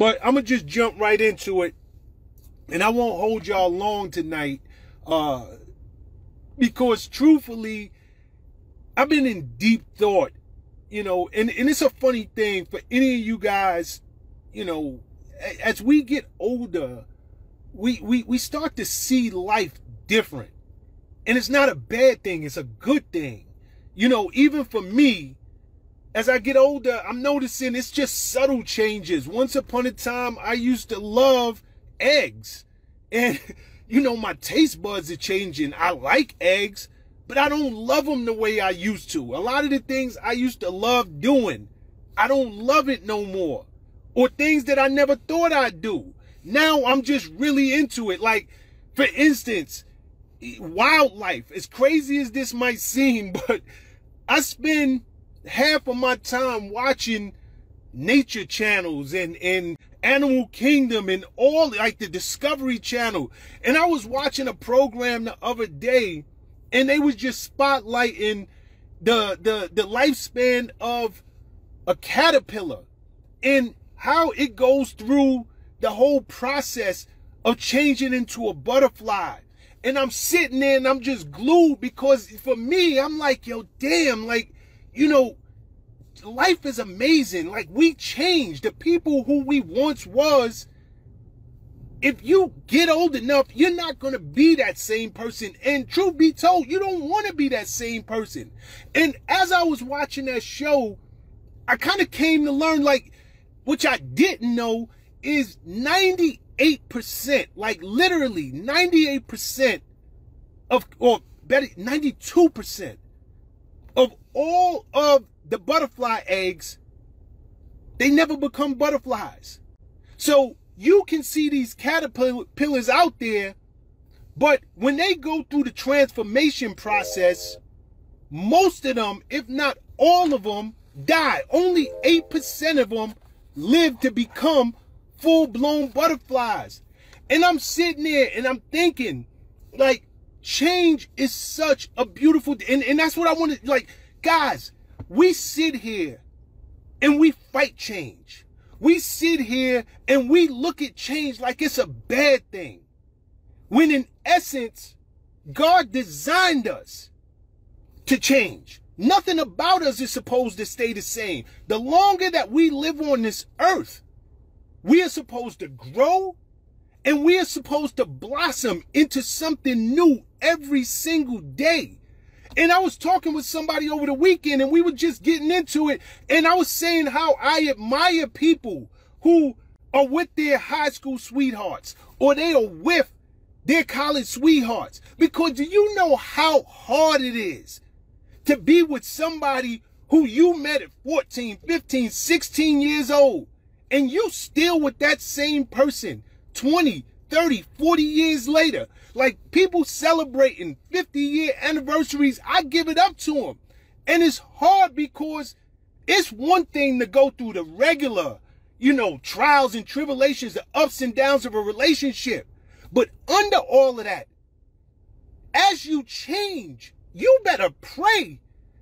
But I'm gonna just jump right into it, and I won't hold y'all long tonight, uh, because truthfully, I've been in deep thought, you know, and, and it's a funny thing for any of you guys, you know, as we get older, we, we, we start to see life different. And it's not a bad thing, it's a good thing. You know, even for me, as I get older, I'm noticing it's just subtle changes. Once upon a time, I used to love eggs. And, you know, my taste buds are changing. I like eggs, but I don't love them the way I used to. A lot of the things I used to love doing, I don't love it no more. Or things that I never thought I'd do. Now I'm just really into it. Like, for instance, wildlife. As crazy as this might seem, but I spend half of my time watching nature channels and, and Animal Kingdom and all like the Discovery Channel. And I was watching a program the other day and they was just spotlighting the the the lifespan of a caterpillar and how it goes through the whole process of changing into a butterfly. And I'm sitting there and I'm just glued because for me, I'm like, yo, damn, like, you know, life is amazing. Like we change. The people who we once was, if you get old enough, you're not going to be that same person. And truth be told, you don't want to be that same person. And as I was watching that show, I kind of came to learn like, which I didn't know is 98%, like literally 98% of, or better, 92% of all of the butterfly eggs, they never become butterflies. So you can see these caterpillars out there, but when they go through the transformation process, most of them, if not all of them, die. Only 8% of them live to become full-blown butterflies. And I'm sitting there and I'm thinking, like, change is such a beautiful, and, and that's what I want to, like, guys, we sit here and we fight change. We sit here and we look at change like it's a bad thing. When in essence, God designed us to change. Nothing about us is supposed to stay the same. The longer that we live on this earth, we are supposed to grow and we are supposed to blossom into something new every single day. And I was talking with somebody over the weekend and we were just getting into it. And I was saying how I admire people who are with their high school sweethearts or they are with their college sweethearts. Because do you know how hard it is to be with somebody who you met at 14, 15, 16 years old and you still with that same person 20, 30, 40 years later. Like people celebrating 50 year anniversaries, I give it up to them. And it's hard because it's one thing to go through the regular, you know, trials and tribulations, the ups and downs of a relationship. But under all of that, as you change, you better pray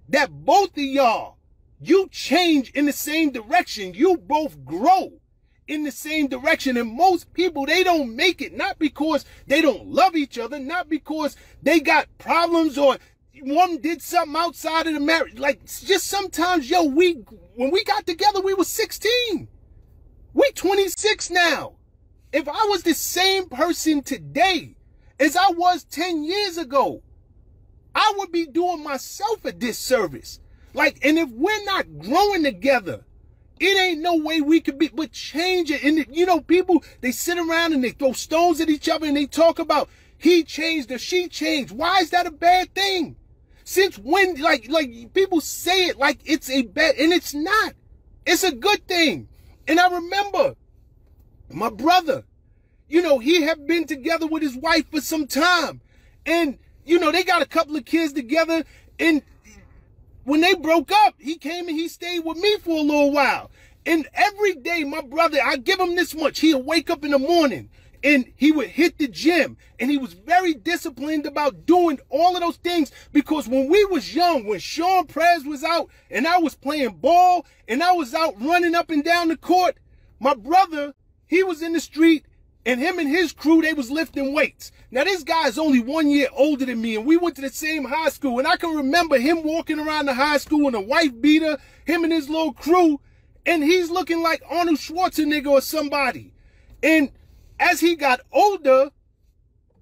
that both of y'all, you change in the same direction. You both grow in the same direction. And most people, they don't make it, not because they don't love each other, not because they got problems or one did something outside of the marriage. Like just sometimes, yo, we, when we got together, we were 16. We 26 now. If I was the same person today as I was 10 years ago, I would be doing myself a disservice. Like, and if we're not growing together, it ain't no way we could be, but change it. And you know, people, they sit around and they throw stones at each other and they talk about he changed or she changed. Why is that a bad thing? Since when, like, like people say it like it's a bad, and it's not. It's a good thing. And I remember my brother, you know, he had been together with his wife for some time. And, you know, they got a couple of kids together and when they broke up, he came and he stayed with me for a little while. And every day, my brother, I give him this much. He'll wake up in the morning and he would hit the gym and he was very disciplined about doing all of those things because when we was young when Shawn Prez was out and I was playing ball and I was out running up and down the court my brother he was in the street and him and his crew, they was lifting weights. Now this guy is only one year older than me and we went to the same high school. And I can remember him walking around the high school in a wife beater, him and his little crew. And he's looking like Arnold Schwarzenegger or somebody. And as he got older,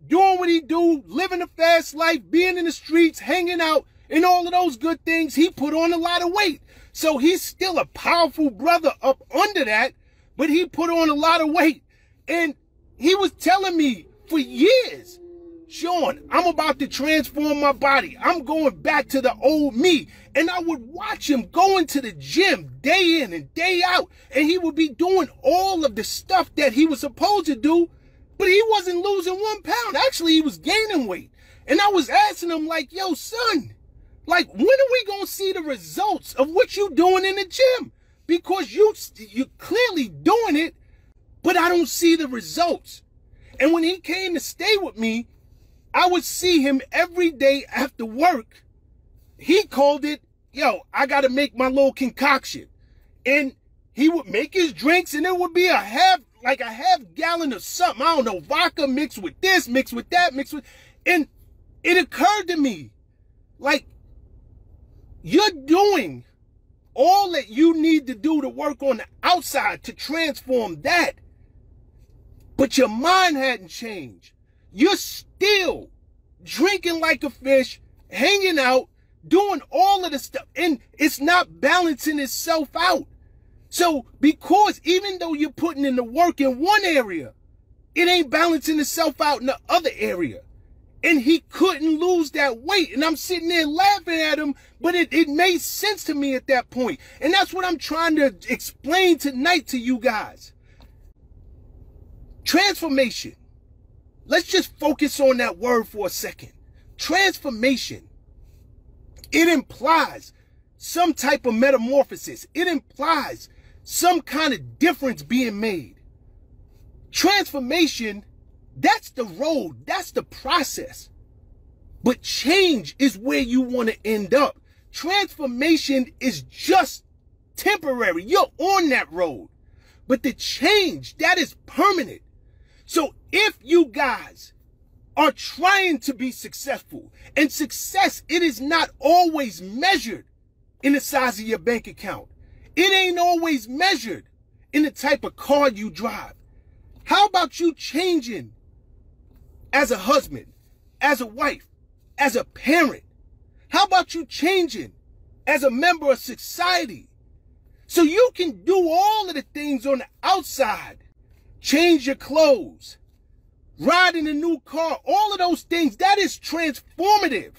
doing what he do, living a fast life, being in the streets, hanging out, and all of those good things, he put on a lot of weight. So he's still a powerful brother up under that, but he put on a lot of weight. And he was telling me for years, Shawn, I'm about to transform my body. I'm going back to the old me. And I would watch him going to the gym day in and day out. And he would be doing all of the stuff that he was supposed to do, but he wasn't losing one pound. Actually, he was gaining weight. And I was asking him like, yo, son, like, when are we going to see the results of what you doing in the gym? Because you, you're clearly doing it, but I don't see the results. And when he came to stay with me, I would see him every day after work. He called it, yo, I got to make my little concoction. And he would make his drinks and it would be a half, like a half gallon of something. I don't know, vodka mixed with this, mixed with that, mixed with, and it occurred to me, like, you're doing all that you need to do to work on the outside to transform that. But your mind hadn't changed. You're still drinking like a fish, hanging out, doing all of the stuff, and it's not balancing itself out. So, because even though you're putting in the work in one area, it ain't balancing itself out in the other area and he couldn't lose that weight. And I'm sitting there laughing at him, but it, it made sense to me at that point. And that's what I'm trying to explain tonight to you guys. Transformation. Let's just focus on that word for a second. Transformation. It implies some type of metamorphosis. It implies some kind of difference being made. Transformation that's the road. That's the process. But change is where you want to end up. Transformation is just temporary. You're on that road. But the change, that is permanent. So if you guys are trying to be successful, and success, it is not always measured in the size of your bank account. It ain't always measured in the type of car you drive. How about you changing as a husband, as a wife, as a parent? How about you changing as a member of society? So you can do all of the things on the outside. Change your clothes, ride in a new car, all of those things. That is transformative.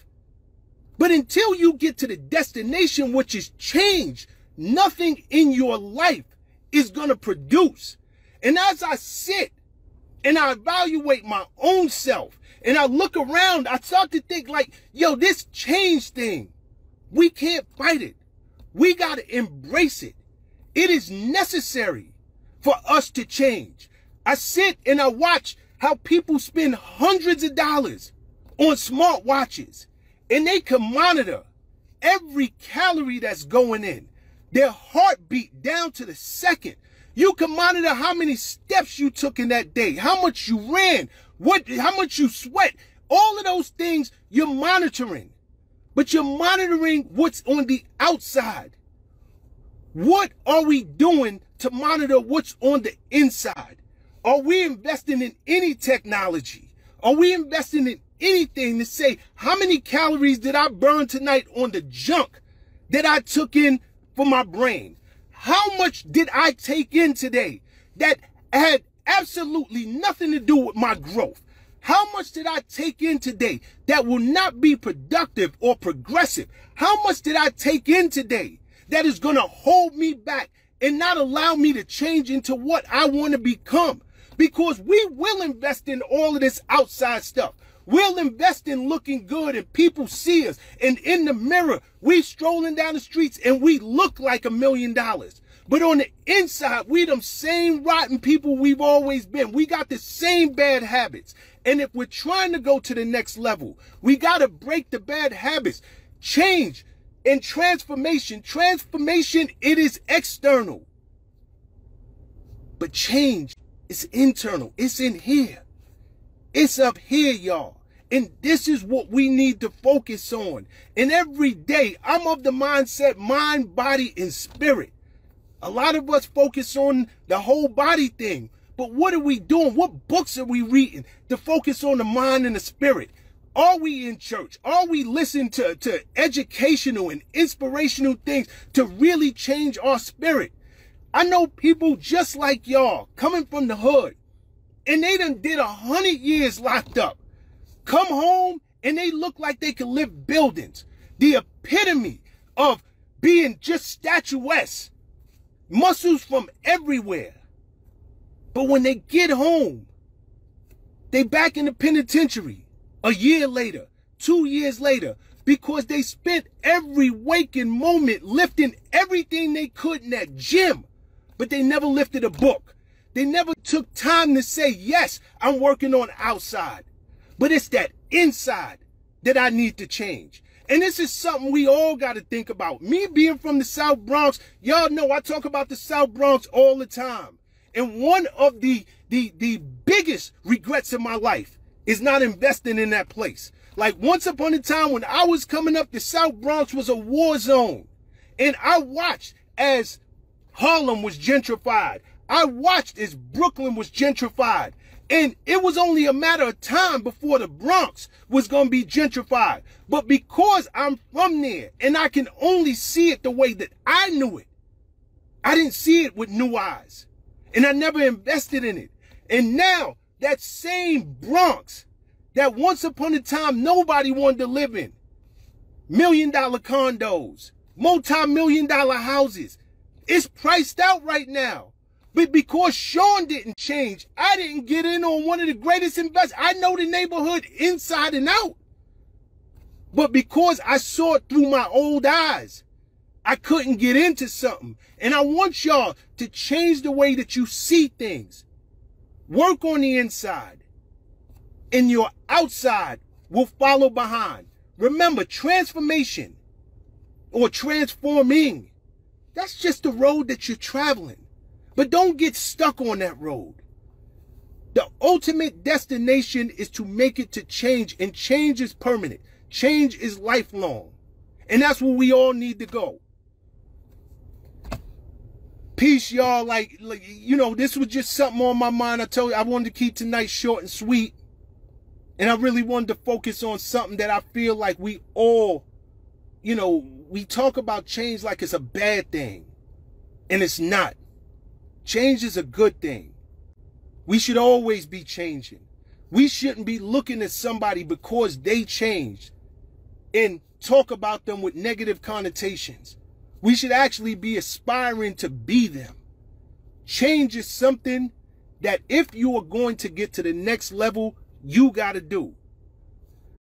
But until you get to the destination, which is change, nothing in your life is going to produce. And as I sit and I evaluate my own self and I look around, I start to think like, yo, this change thing, we can't fight it. We got to embrace it. It is necessary for us to change. I sit and I watch how people spend hundreds of dollars on smartwatches and they can monitor every calorie that's going in, their heartbeat down to the second. You can monitor how many steps you took in that day, how much you ran, what, how much you sweat. All of those things you're monitoring, but you're monitoring what's on the outside. What are we doing to monitor what's on the inside? Are we investing in any technology? Are we investing in anything to say, how many calories did I burn tonight on the junk that I took in for my brain? How much did I take in today that had absolutely nothing to do with my growth? How much did I take in today that will not be productive or progressive? How much did I take in today that is going to hold me back and not allow me to change into what I want to become? Because we will invest in all of this outside stuff. We'll invest in looking good and people see us. And in the mirror, we strolling down the streets and we look like a million dollars. But on the inside, we them same rotten people we've always been. We got the same bad habits. And if we're trying to go to the next level, we got to break the bad habits. Change and transformation. Transformation, it is external. But change is internal. It's in here. It's up here, y'all. And this is what we need to focus on. And every day, I'm of the mindset, mind, body, and spirit. A lot of us focus on the whole body thing. But what are we doing? What books are we reading to focus on the mind and the spirit? Are we in church? Are we listening to, to educational and inspirational things to really change our spirit? I know people just like y'all coming from the hood and they done did a hundred years locked up. Come home and they look like they can lift buildings. The epitome of being just statuesque. Muscles from everywhere. But when they get home, they back in the penitentiary a year later, two years later, because they spent every waking moment lifting everything they could in that gym, but they never lifted a book. They never took time to say, yes, I'm working on outside, but it's that inside that I need to change. And this is something we all got to think about. Me being from the South Bronx, y'all know I talk about the South Bronx all the time. And one of the, the, the biggest regrets in my life is not investing in that place. Like once upon a time when I was coming up, the South Bronx was a war zone. And I watched as Harlem was gentrified. I watched as Brooklyn was gentrified. And it was only a matter of time before the Bronx was going to be gentrified. But because I'm from there and I can only see it the way that I knew it, I didn't see it with new eyes. And I never invested in it. And now that same Bronx that once upon a time nobody wanted to live in. Million dollar condos, multi-million dollar houses. It's priced out right now. But because Shawn didn't change, I didn't get in on one of the greatest investments. I know the neighborhood inside and out. But because I saw it through my old eyes, I couldn't get into something. And I want y'all to change the way that you see things. Work on the inside. And your outside will follow behind. Remember, transformation or transforming, that's just the road that you're traveling. But don't get stuck on that road. The ultimate destination is to make it to change, and change is permanent. Change is lifelong. And that's where we all need to go peace, y'all. Like, like, you know, this was just something on my mind. I told you I wanted to keep tonight short and sweet. And I really wanted to focus on something that I feel like we all, you know, we talk about change like it's a bad thing. And it's not. Change is a good thing. We should always be changing. We shouldn't be looking at somebody because they changed and talk about them with negative connotations. We should actually be aspiring to be them. Change is something that if you are going to get to the next level, you got to do.